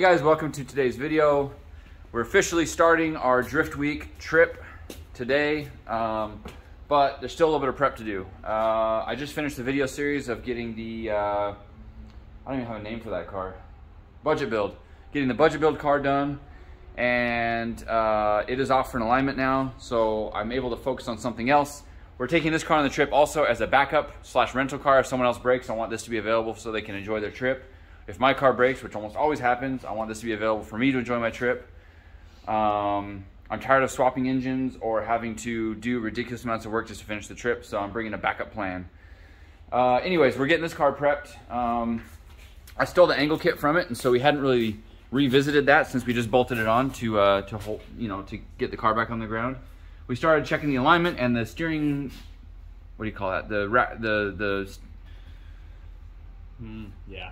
Hey guys, welcome to today's video. We're officially starting our Drift Week trip today, um, but there's still a little bit of prep to do. Uh, I just finished the video series of getting the, uh, I don't even have a name for that car, budget build. Getting the budget build car done, and uh, it is off for an alignment now, so I'm able to focus on something else. We're taking this car on the trip also as a backup slash rental car. If someone else breaks, I want this to be available so they can enjoy their trip. If my car breaks, which almost always happens, I want this to be available for me to enjoy my trip. Um, I'm tired of swapping engines or having to do ridiculous amounts of work just to finish the trip, so I'm bringing a backup plan. Uh, anyways, we're getting this car prepped. Um, I stole the angle kit from it, and so we hadn't really revisited that since we just bolted it on to uh, to hold, you know, to get the car back on the ground. We started checking the alignment and the steering. What do you call that? The the the Mm, yeah.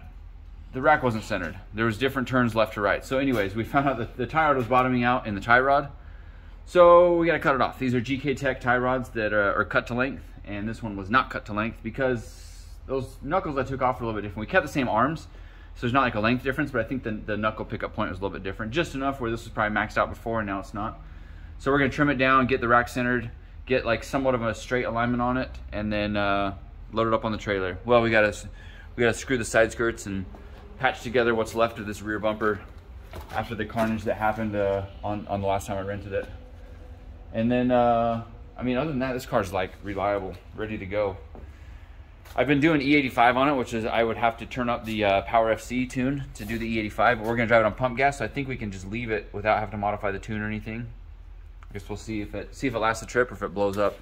The rack wasn't centered. There was different turns left to right. So anyways, we found out that the tie rod was bottoming out in the tie rod. So we gotta cut it off. These are GK Tech tie rods that are, are cut to length, and this one was not cut to length because those knuckles I took off were a little bit different. We kept the same arms, so there's not like a length difference, but I think the, the knuckle pickup point was a little bit different. Just enough where this was probably maxed out before and now it's not. So we're gonna trim it down, get the rack centered, get like somewhat of a straight alignment on it, and then uh, load it up on the trailer. Well, we gotta we gotta screw the side skirts and patch together what's left of this rear bumper after the carnage that happened uh, on on the last time I rented it. And then, uh, I mean, other than that, this car's like reliable, ready to go. I've been doing E85 on it, which is I would have to turn up the uh, Power FC tune to do the E85, but we're gonna drive it on pump gas, so I think we can just leave it without having to modify the tune or anything. I guess we'll see if it see if it lasts the trip or if it blows up.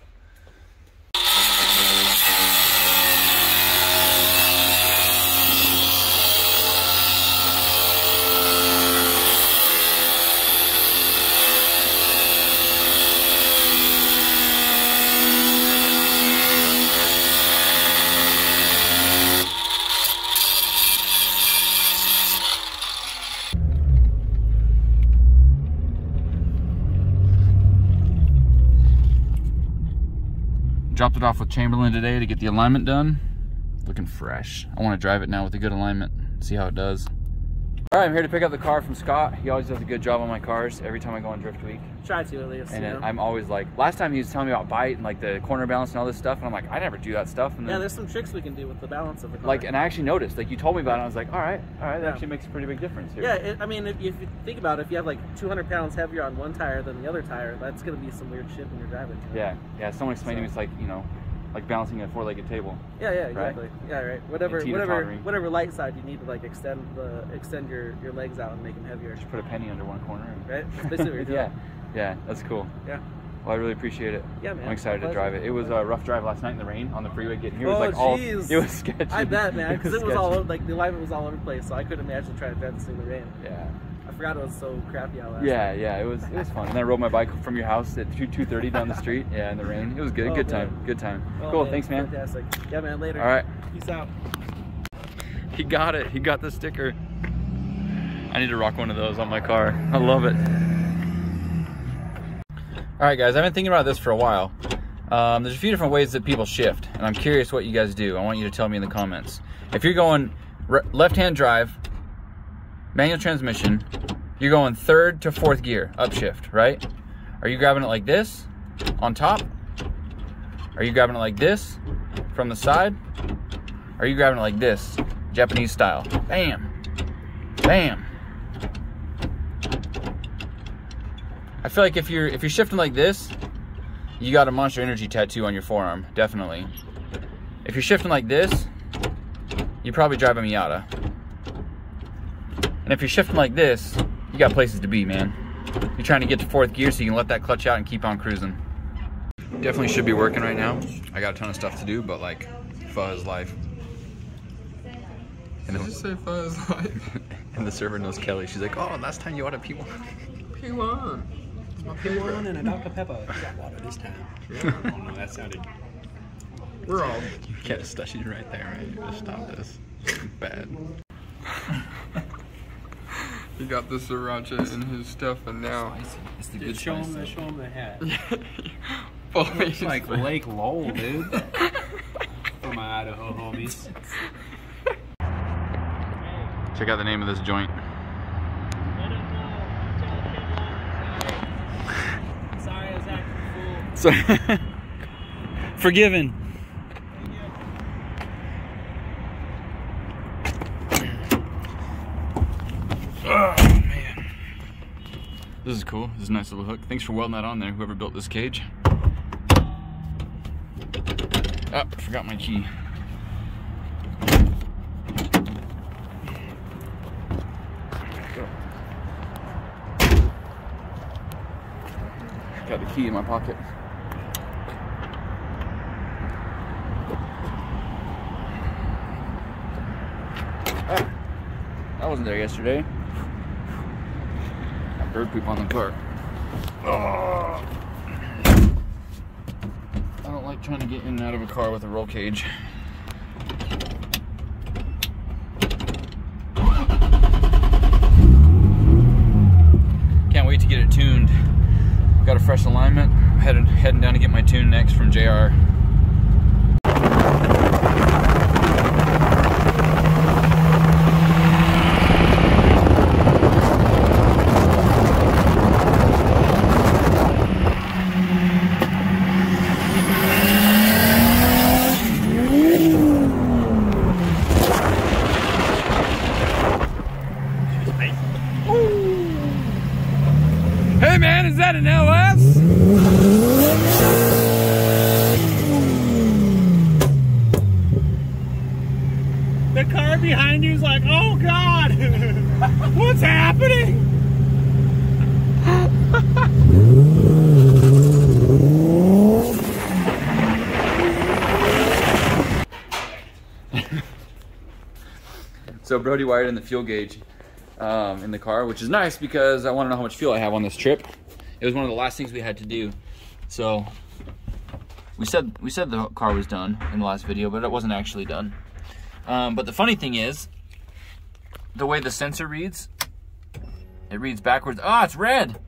Dropped it off with Chamberlain today to get the alignment done. Looking fresh. I want to drive it now with a good alignment, see how it does. All right, I'm here to pick up the car from Scott. He always does a good job on my cars every time I go on Drift Week. Try to at least. And you then know? I'm always like, last time he was telling me about bite and like the corner balance and all this stuff, and I'm like, I never do that stuff. And yeah, there's some tricks we can do with the balance of the car. like, and I actually noticed, like you told me about it, I was like, all right, all right, that Yeah. actually makes a pretty big difference here. yeah, it, I mean, if, if you think about it, if you have like 200 pounds heavier on one tire than the other tire, that's gonna be some weird shit when you're driving. you know? yeah, yeah. Someone explained to me it's like, you know, like balancing a four-legged table. Yeah, yeah, exactly. Yeah, right. Whatever, whatever, whatever light side you need to like extend the extend your your legs out and make them heavier. Just put a penny under one corner. And... Right? That's basically what you're doing. yeah, yeah, that's cool. Yeah. Well, I really appreciate it. Yeah, man. I'm excited to drive it. It was a rough drive last night in the rain on the freeway getting here. It was Oh, like all, jeez. it was sketchy. I bet, man, because it was all over, like the alignment was all over the place, so I couldn't imagine trying to drive this in the rain. Yeah, I forgot it was so crappy out last. Night. Yeah, yeah. It was it was fun. And then I rode my bike from your house at two two thirty down the street. Yeah, in the rain. It was good. Oh, good man. time. Good time. Oh, cool. Thanks, man. Fantastic. Yeah, man. Later. All right. Peace out. He got it. He got the sticker. I need to rock one of those on my car. I love it. All right, guys. I've been thinking about this for a while. Um, there's a few different ways that people shift, and I'm curious what you guys do. I want you to tell me in the comments. If you're going left-hand drive, manual transmission, you're going third to fourth gear, upshift, right? Are you grabbing it like this on top? Are you grabbing it like this from the side? Are you grabbing it like this, Japanese style? Bam, bam. I feel like if you're if you're shifting like this, you got a Monster Energy tattoo on your forearm, definitely. If you're shifting like this, you probably drive a Miata. And if you're shifting like this, you got places to be, man. You're trying to get to fourth gear so you can let that clutch out and keep on cruising. Definitely should be working right now. I got a ton of stuff to do, but like, fuzz life. And Did you say fuzz life? and the server knows Kelly. She's like, oh, last time you ordered P1. P1. It's my favorite. P1 and a Dr. Pepper. You got water this time. Yeah. Oh no, that sounded. We're all. You can't stush it right there, right? You just stop this. Bad. He got the sriracha in his stuff, and now. It's the Dude, show him the show him the hat. Fully It's like Lake Lowell, dude. For my Idaho homies. Check out the name of this joint. So, forgiven. Oh, man. This is cool. This is a nice little hook. Thanks for welding that on there, whoever built this cage. Oh, forgot my key. Got the key in my pocket. That wasn't there yesterday. Got bird poop on the car. Oh. I don't like trying to get in and out of a car with a roll cage. Can't wait to get it tuned. Got a fresh alignment. Headed heading down to get my tune next from JR. Hey man, is that an LS? The car behind you is like, oh god, what's happening? Brody wired in the fuel gauge um, in the car, which is nice because I want to know how much fuel I have on this trip. It was one of the last things we had to do. So we said we said the car was done in the last video, but it wasn't actually done. Um, but the funny thing is, the way the sensor reads, it reads backwards. Ah, it's red.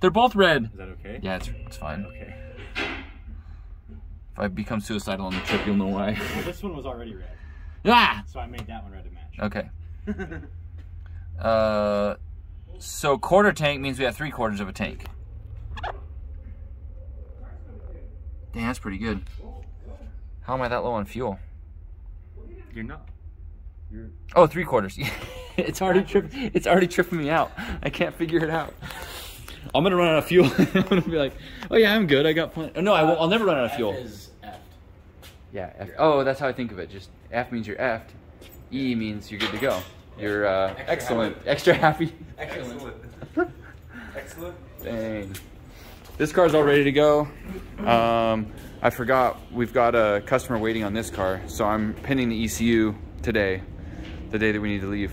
They're both red. Is that okay? Yeah, it's, it's fine. Okay. If I become suicidal on the trip, you'll know why. Well, this one was already red, ah! so I made that one red to match. Okay. Uh, so quarter tank means we have three quarters of a tank. Dang, that's pretty good. How am I that low on fuel? You're not. You're. Oh, three quarters. it's already trip. It's already tripping me out. I can't figure it out. I'm gonna run out of fuel. I'm gonna be like, oh yeah, I'm good. I got plenty. Oh, no, I won't. I'll never run out of fuel. is F. Yeah. F. Oh, that's how I think of it. Just F means you're effed. E means you're good to go. You're uh, excellent. Extra happy. Excellent. Excellent. Dang. This car's all ready to go. Um, I forgot we've got a customer waiting on this car, so I'm pinning the ECU today, the day that we need to leave.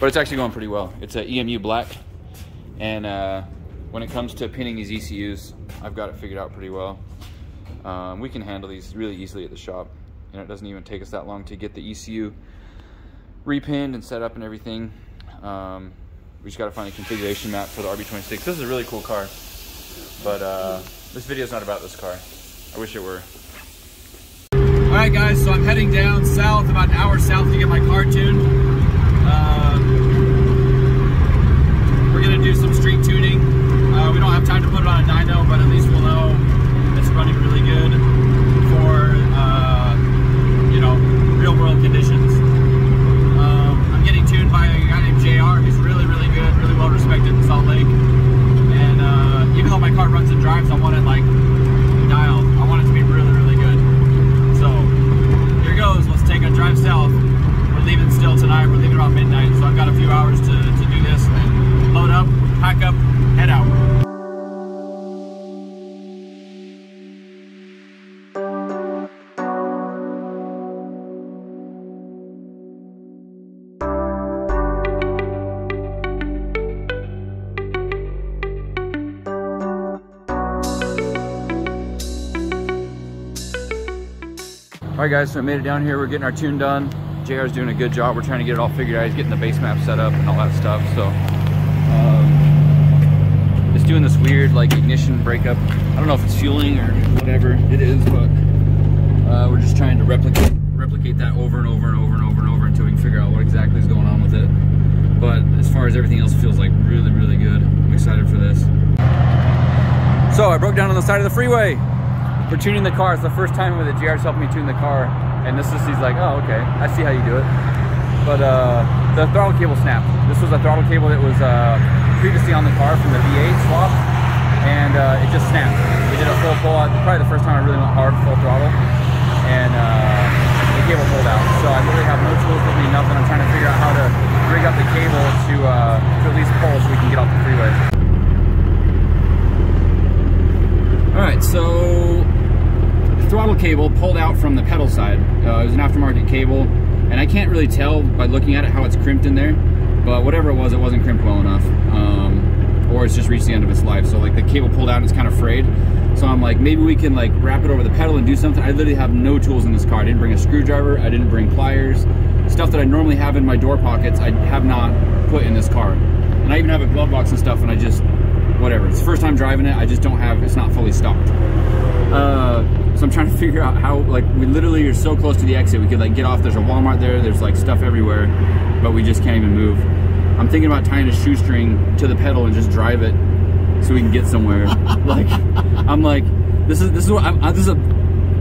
But it's actually going pretty well. It's an EMU black, and uh, when it comes to pinning these ECUs, I've got it figured out pretty well. Um, we can handle these really easily at the shop, and it doesn't even take us that long to get the ECU repinned and set up and everything. Um, we just got to find a configuration map for the RB26. This is a really cool car, but uh, this is not about this car. I wish it were. All right, guys, so I'm heading down south, about an hour south to get my car tuned. Um, we're gonna do some street tuning. Uh, we don't have time to put it on a dyno, but at least we'll know it's running really good for, uh, you know, real world conditions. Um, I'm getting tuned by a guy named JR who's really, really good, really well respected in Salt Lake. And uh, even though my car runs and drives, I want it like dialed. I want it to be really, really good. So here goes. Let's take a drive south. We're leaving still tonight. We're leaving around midnight, so I've got a few hours to, to do this and load up, pack up, head out. All right, guys, so I made it down here. We're getting our tune done. JR's doing a good job. We're trying to get it all figured out. He's getting the base map set up and all that stuff. So, um, it's doing this weird like ignition breakup. I don't know if it's fueling or whatever it is, but uh, we're just trying to replicate replicate that over and over and over and over and over until we can figure out what exactly is going on with it. But as far as everything else, feels like really, really good. I'm excited for this. So I broke down on the side of the freeway. We're tuning the car. It's the first time with it. JR's helping me tune the car. And this is, he's like, oh, okay. I see how you do it. But uh, the throttle cable snapped. This was a throttle cable that was uh, previously on the car from the V8 swap. And uh, it just snapped. We did a full pull out. Probably the first time I really went hard full throttle. And uh, the cable pulled out. So I literally have no tools with me, nothing. I'm trying to figure out how to rig up the cable to, uh, to at least pull so we can get off the freeway. All right, so throttle cable pulled out from the pedal side. Uh, it was an aftermarket cable, and I can't really tell by looking at it how it's crimped in there. But whatever it was, it wasn't crimped well enough, um, or it's just reached the end of its life. So like the cable pulled out, and it's kind of frayed. So I'm like, maybe we can like wrap it over the pedal and do something. I literally have no tools in this car. I didn't bring a screwdriver. I didn't bring pliers. Stuff that I normally have in my door pockets, I have not put in this car. And I even have a glove box and stuff, and I just whatever. It's the first time driving it. I just don't have, it's not fully stocked. Uh, so I'm trying to figure out how, like, we literally are so close to the exit. We could, like, get off. There's a Walmart there. There's, like, stuff everywhere, but we just can't even move. I'm thinking about tying a shoestring to the pedal and just drive it so we can get somewhere. like, I'm like, this is, this is what I'm, I, this is a,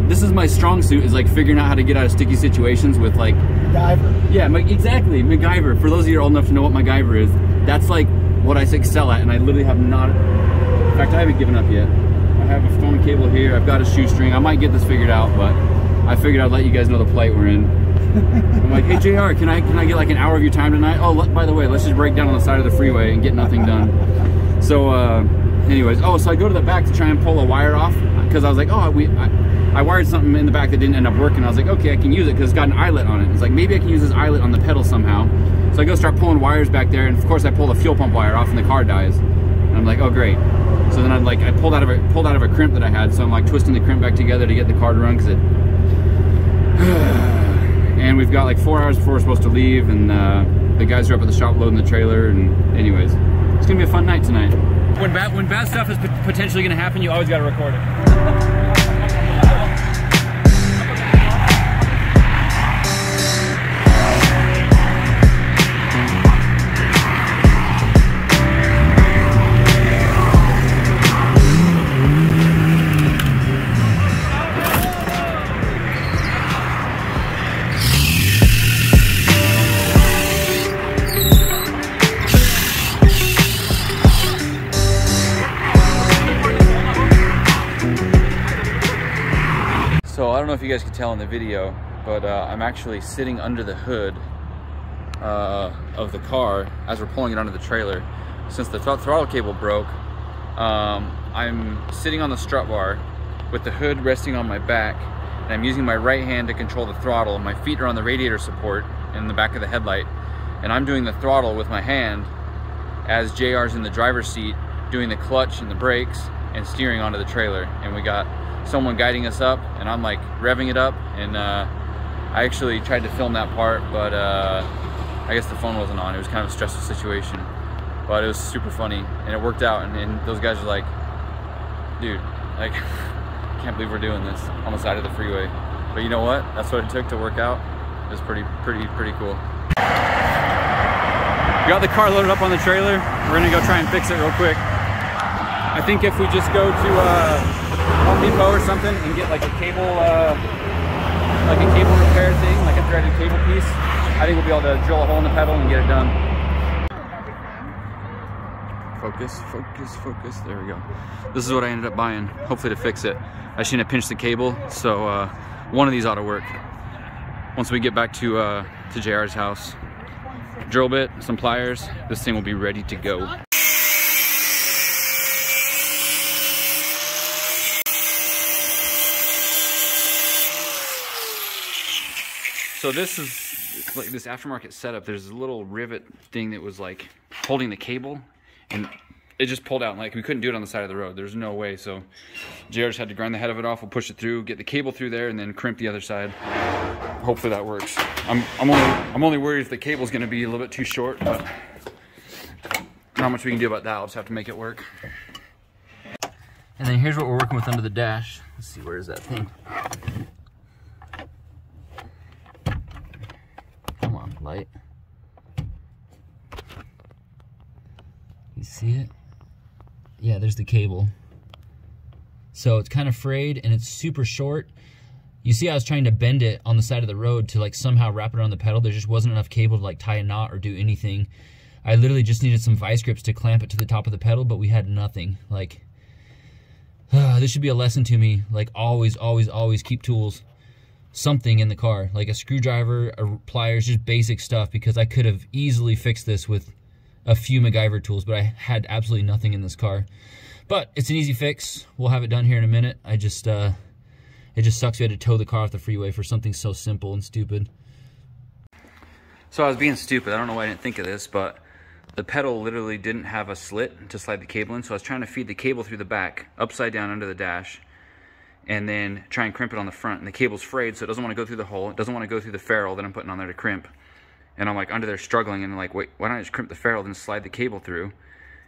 this is my strong suit is like figuring out how to get out of sticky situations with like MacGyver. yeah, exactly. MacGyver. For those of you who are old enough to know what MacGyver is, that's like what I excel at, and I literally have not. In fact, I haven't given up yet. I have a phone cable here. I've got a shoestring. I might get this figured out, but I figured I'd let you guys know the plight we're in. I'm like, hey JR, can I can I get like an hour of your time tonight? Oh, let, by the way, let's just break down on the side of the freeway and get nothing done. So, uh, anyways, oh, so I go to the back to try and pull a wire off because I was like, oh, we. I, I wired something in the back that didn't end up working. I was like, okay, I can use it because it's got an eyelet on it. It's like, maybe I can use this eyelet on the pedal somehow. So I go start pulling wires back there, and of course I pull the fuel pump wire off and the car dies. And I'm like, oh great. So then I'm like I pulled out of a pulled out of a crimp that I had, so I'm like twisting the crimp back together to get the car to run because it. and we've got like four hours before we're supposed to leave, and uh, the guys are up at the shop loading the trailer. And anyways, it's gonna be a fun night tonight. When bad when bad stuff is potentially gonna happen, you always gotta record it. you guys can tell in the video, but uh, I'm actually sitting under the hood uh, of the car as we're pulling it under the trailer. Since the thr- throttle cable broke, um, I'm sitting on the strut bar with the hood resting on my back, and I'm using my right hand to control the throttle. My feet are on the radiator support in the back of the headlight, and I'm doing the throttle with my hand as JR's in the driver's seat doing the clutch and the brakes and steering onto the trailer. And we got someone guiding us up, and I'm like revving it up. And uh, I actually tried to film that part, but uh, I guess the phone wasn't on. It was kind of a stressful situation, but it was super funny, and it worked out. And, and those guys are like, dude, like, can't believe we're doing this on the side of the freeway. But you know what? That's what it took to work out. It was pretty, pretty, pretty cool. We got the car loaded up on the trailer. We're gonna go try and fix it real quick. I think if we just go to uh, Home Depot or something and get like a cable, uh, like a cable repair thing, like a threaded cable piece, I think we'll be able to drill a hole in the pedal and get it done. Focus, focus, focus. There we go. This is what I ended up buying, hopefully to fix it. I shouldn't have pinched the cable, so uh, one of these ought to work. Once we get back to uh, to JR's house, drill bit, some pliers, this thing will be ready to go. So this is like this aftermarket setup. There's a little rivet thing that was like holding the cable and it just pulled out. Like we couldn't do it on the side of the road. There's no way. So JR just had to grind the head of it off. We'll push it through, get the cable through there and then crimp the other side. Hopefully that works. I'm, I'm only I'm only worried if the cable's gonna be a little bit too short, but not much we can do about that. I'll just have to make it work. And then here's what we're working with under the dash. Let's see, where is that thing? Come on, light. You see it? Yeah, there's the cable. So it's kind of frayed and it's super short. You see I was trying to bend it on the side of the road to like somehow wrap it around the pedal. There just wasn't enough cable to like tie a knot or do anything. I literally just needed some vice grips to clamp it to the top of the pedal, but we had nothing. Like, uh, this should be a lesson to me. Like always, always, always keep tools something in the car, like a screwdriver, a pliers, just basic stuff because I could have easily fixed this with a few MacGyver tools, but I had absolutely nothing in this car. But it's an easy fix. We'll have it done here in a minute. I just, uh, it just sucks we had to tow the car off the freeway for something so simple and stupid. So I was being stupid. I don't know why I didn't think of this, but the pedal literally didn't have a slit to slide the cable in. So I was trying to feed the cable through the back, upside down under the dash, and then try and crimp it on the front. And the cable's frayed, so it doesn't want to go through the hole. It doesn't want to go through the ferrule that I'm putting on there to crimp. And I'm like under there struggling and like, wait, why don't I just crimp the ferrule then slide the cable through?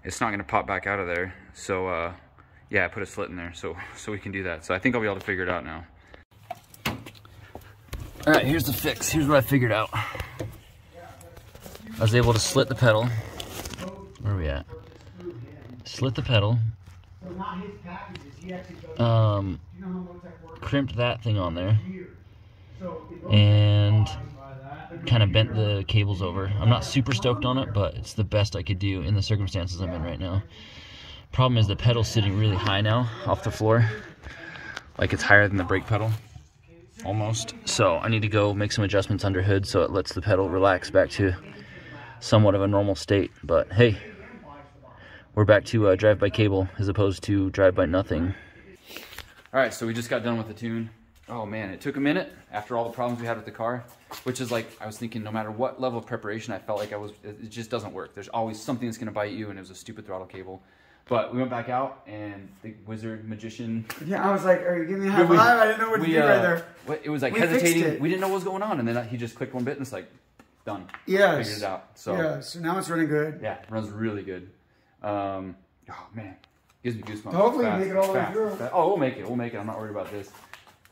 It's not going to pop back out of there. So, uh, yeah, I put a slit in there so, so we can do that. So I think I'll be able to figure it out now. All right, here's the fix. Here's what I figured out. I was able to slit the pedal. Where are we at? Slit the pedal. Um, crimped that thing on there. And kind of bent the cables over. I'm not super stoked on it, but it's the best I could do in the circumstances I'm in right now. Problem is the pedal's sitting really high now off the floor. Like it's higher than the brake pedal almost. So I need to go make some adjustments under hood so it lets the pedal relax back to somewhat of a normal state. But hey, we're back to uh, drive by cable as opposed to drive by nothing. All right, so we just got done with the tune. Oh man, it took a minute after all the problems we had with the car, which is like, I was thinking no matter what level of preparation I felt like I was, it just doesn't work. There's always something that's gonna bite you and it was a stupid throttle cable. But we went back out and the wizard magician. Yeah, I was like, "Are you giving me a high we- five?" I didn't know what to we, do uh, right there. what- It was like We fixed hesitating. it. We didn't know what was going on, and then he just clicked one bit and it's like done. Yeah, Figured it out. So Yeah. So now it's running good. yeah, it runs really good. Um, oh man, gives me goosebumps. Hopefully Fast, make it all the way through. Oh, we'll make it. We'll make it. I'm not worried about this.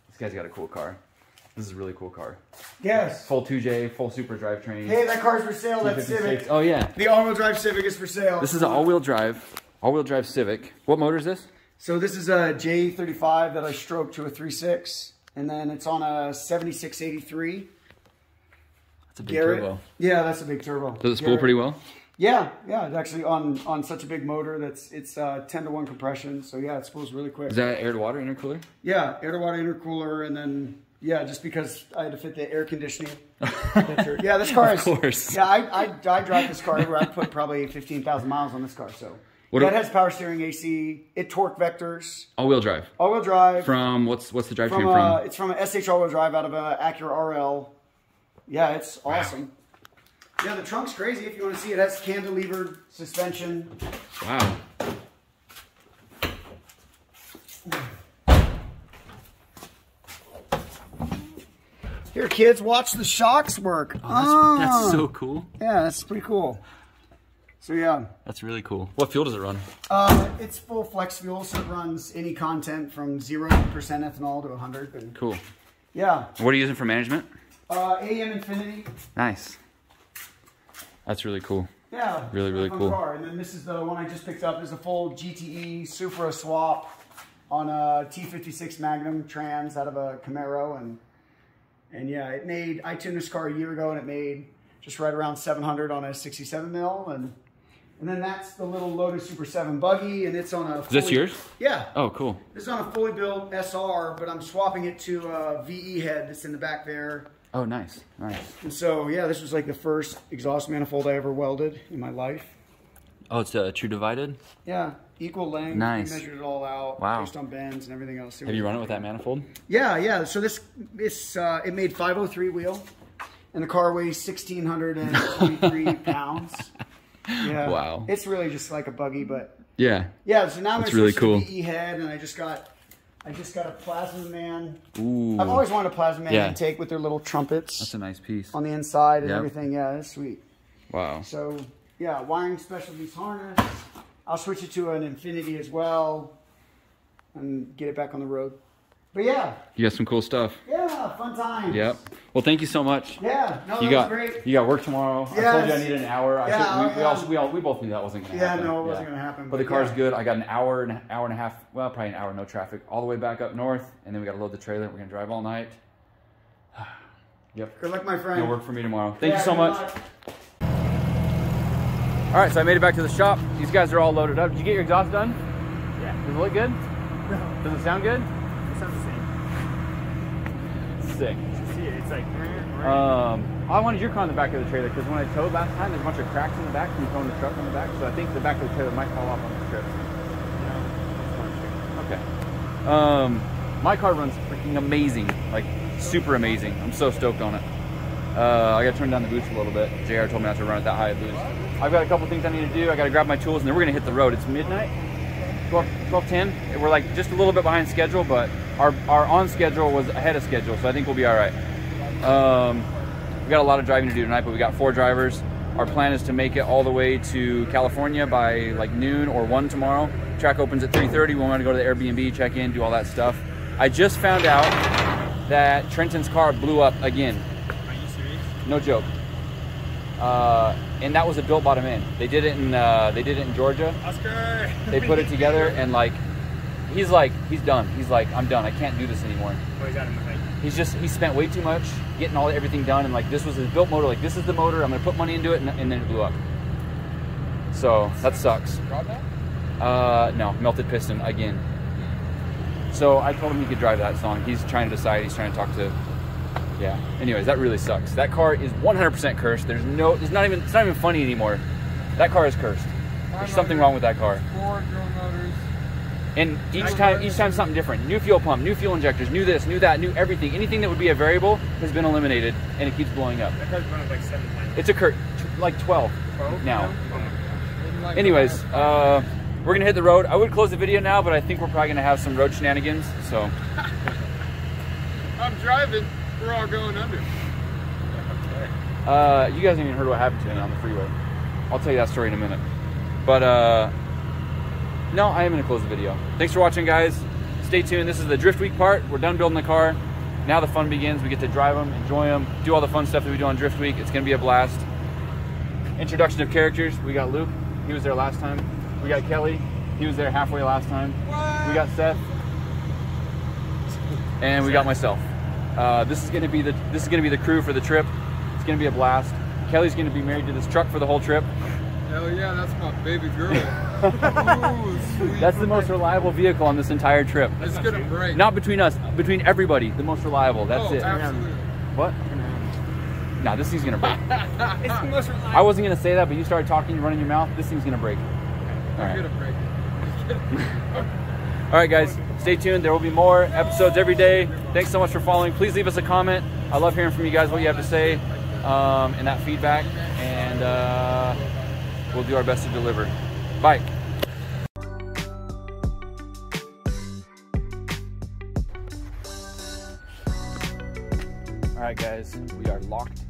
This guy's got a cool car. This is a really cool car. Yes. Full 2J, full Supra drivetrain. Hey, that car's for sale. That 256. Civic. Oh yeah, The all-wheel drive Civic is for sale. this is an all-wheel drive, all-wheel drive Civic. What motor is this? So this is a J35 that I stroked to a 3.6, and then it's on a 7683 That's a big Garrett. turbo. Yeah, that's a big turbo. Does it spool Garrett. pretty well? Yeah, yeah. It's actually on on such a big motor that's it's uh, 10 to one compression. So yeah, it spools really quick. Is that air to water intercooler? Yeah, air to water intercooler, and then yeah, just because I had to fit the air conditioning. yeah, this car Of is. course. Yeah, I, I, I drive this car everywhere. I put probably fifteen thousand miles on this car. So What it has power steering, AC, it torque vectors, All-wheel drive. all-wheel drive. From what's what's the drivetrain from, from? uh, it's from a SH all-wheel drive out of a Acura RL. Yeah, it's awesome. Yeah, the trunk's crazy. If you want to see it, has cantilevered suspension. wow. Here, kids, watch the shocks work. Oh, that's, Ah. that's so cool. Yeah, that's pretty cool. So yeah, That's really cool. What fuel does it run? uh, it's full flex fuel, so it runs any content from zero percent ethanol to 100. And Cool. yeah, What are you using for management? uh, AEM Infinity. Nice. That's really cool. Yeah, Really, really cool. Car. And then this is the one I just picked up. is a full GTE Supra swap on a T56 Magnum Trans out of a Camaro, and and yeah, it made. I tuned this car a year ago, and it made just right around 700 on a 67 mil, and and then that's the little Lotus Super 7 buggy, and it's on a. Is this yours? Yeah. Oh, cool. This is on a fully built SR, but I'm swapping it to a VE head that's in the back there. Oh, nice. Nice. And so, yeah, this was like the first exhaust manifold I ever welded in my life. Oh, it's a true divided. Yeah, equal length. Nice. We measured it all out Wow. based on bends and everything else. Have you run it with that manifold? Yeah, yeah. So this, this, uh, it made 503 wheel, and the car weighs 1,623 pounds. Yeah. Wow. It's really just like a buggy, but Yeah. yeah. So now I'm That's gonna really cool. the VE head, and I just got, I just got a Plazmaman. Ooh. I've always wanted a Plazmaman Yeah. intake with their little trumpets That's a nice piece. on the inside and Yep. everything. Yeah, that's sweet. Wow. So yeah, wiring specialties harness. I'll switch it to an Infinity as well, and get it back on the road. but yeah, You got some cool stuff. yeah, fun time. Yep. Well, thank you so much. Yeah, no, You got was great. you got work tomorrow. I told you I Yes. needed an hour. I Yeah, should, we, we, yeah. also, we, all, we both knew that wasn't going to happen. Yeah, happen. no, it wasn't gonna happen, But the car's yeah. good. I got an hour and hour and a half. Well, probably an hour, no traffic, all the way back up north, and then we got to load the trailer. We're gonna drive all night. yep. Good luck, my friend. You'll work for me tomorrow. Thank Yeah, you so much. luck. All right, so I made it back to the shop. These guys are all loaded up. Did you get your exhaust done? Yeah. Does it look good? No, Does it sound good? it sounds the same. Sick. See it? It's like. Um, I wanted your car on the back of the trailer because when I towed last time, there's a bunch of cracks in the back from towing the truck on the back. So I think the back of the trailer might fall off on this trip. Okay. Um, my car runs freaking amazing, like super amazing. I'm so stoked on it. Uh, I got to turn down the boost a little bit. JR told me not to run it that high a boost. I've got a couple things I need to do. I got to grab my tools and then we're gonna hit the road. It's midnight, 12, 12:10. We're like just a little bit behind schedule, but our our on schedule was ahead of schedule, so I think we'll be all right. Um, we got a lot of driving to do tonight, but we got four drivers. Our plan is to make it all the way to California by like noon or one tomorrow. Track opens at 3:30. We want to go to the Airbnb, check in, do all that stuff. I just found out that Trenton's car blew up again. Are you serious? No joke. Uh, and that was a built bottom end. They did it in uh, they did it in Georgia. Oscar. They put it together and like he's like he's done. He's like I'm done. I can't do this anymore. Oh, he's out of like. He's just he spent way too much getting all everything done and like this was his built motor. Like this is the motor. I'm gonna put money into it and, and then it blew up. So that sucks. Uh, no, melted piston again. So I told him he could drive that song. He's trying to decide. He's trying to talk to. Yeah. Anyways, that really sucks. That car is 100% cursed. There's no. It's not even. It's not even funny anymore. That car is cursed. There's something wrong with that car. Four drill motors. And each time, each time something different. New fuel pump, new fuel injectors, new this, new that, new everything. Anything that would be a variable has been eliminated, and it keeps blowing up. That car's running like seven times. It's a cur- like 12 now. Didn't Anyways, uh, we're gonna hit the road. I would close the video now, but I think we're probably gonna have some road shenanigans. So I'm driving. We're all going under. uh, you guys haven't even heard what happened to me on the freeway. I'll tell you that story in a minute. But uh, no, I am gonna close the video. Thanks for watching, guys. Stay tuned. This is the Drift Week part. We're done building the car. Now the fun begins. We get to drive them, enjoy them, do all the fun stuff that we do on Drift Week. It's gonna be a blast. Introduction of characters. We got Luke. He was there last time. We got Kelly. He was there halfway last time. We got Seth. And we got myself. Uh, this is gonna be the this is gonna be the crew for the trip. It's gonna be a blast. Kelly's gonna be married to this truck for the whole trip. Hell yeah, that's my baby girl. Ooh, sweet. That's the most reliable vehicle on this entire trip. It's gonna break. Not between us, between everybody. The most reliable. That's oh, it. Absolutely. What? Nah, this thing's gonna break. It's the most reliable. I wasn't gonna say that, but you started talking, running your mouth. This thing's gonna break. All I'm right. gonna break. All right, guys, stay tuned. There will be more episodes every day. Thanks so much for following. Please leave us a comment. I love hearing from you guys what you have to say um, and that feedback, and uh, we'll do our best to deliver. Bye. All right, guys, we are locked